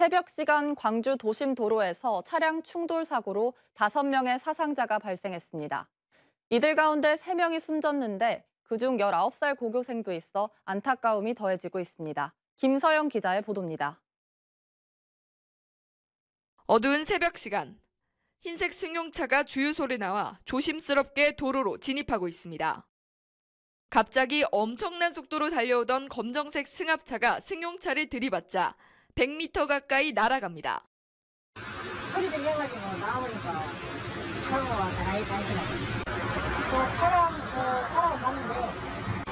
새벽 시간 광주 도심 도로에서 차량 충돌 사고로 5명의 사상자가 발생했습니다. 이들 가운데 3명이 숨졌는데 그중 19살 고교생도 있어 안타까움이 더해지고 있습니다. 김서영 기자의 보도입니다. 어두운 새벽 시간. 흰색 승용차가 주유소를 나와 조심스럽게 도로로 진입하고 있습니다. 갑자기 엄청난 속도로 달려오던 검정색 승합차가 승용차를 들이받자 100m 가까이 날아갑니다. 소리 들려가지고 나오니까 사고가 나이 나더라고요. 저 차량 그 차라고 봤는데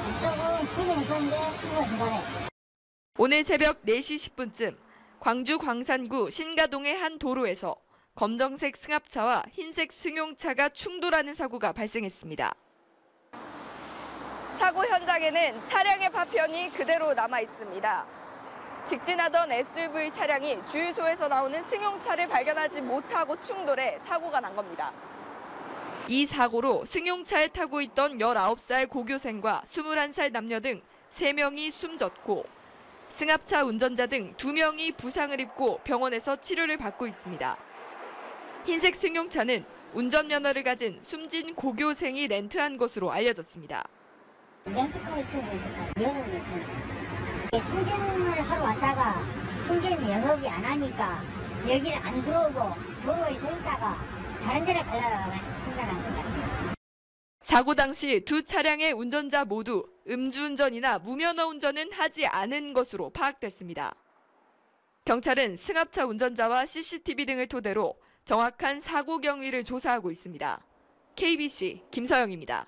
이쪽은 풀이 있었는데 이거 중간에 오늘 새벽 4시 10분쯤 광주 광산구 신가동의 한 도로에서 검정색 승합차와 흰색 승용차가 충돌하는 사고가 발생했습니다. 사고 현장에는 차량의 파편이 그대로 남아 있습니다. 직진하던 SUV 차량이 주유소에서 나오는 승용차를 발견하지 못하고 충돌해 사고가 난 겁니다. 이 사고로 승용차에 타고 있던 19살 고교생과 21살 남녀 등 3명이 숨졌고 승합차 운전자 등 2명이 부상을 입고 병원에서 치료를 받고 있습니다. 흰색 승용차는 운전면허를 가진 숨진 고교생이 렌트한 것으로 알려졌습니다. 렌트카를 쓰고 영업을 했어요. 충전을 하러 왔다가 충전 영업이 안 하니까 여기를 안 들어오고 서 있다가 다른 데를 가려다가 생각한 것 같아요. 사고 당시 두 차량의 운전자 모두 음주운전이나 무면허 운전은 하지 않은 것으로 파악됐습니다. 경찰은 승합차 운전자와 CCTV 등을 토대로 정확한 사고 경위를 조사하고 있습니다. KBC 김서영입니다.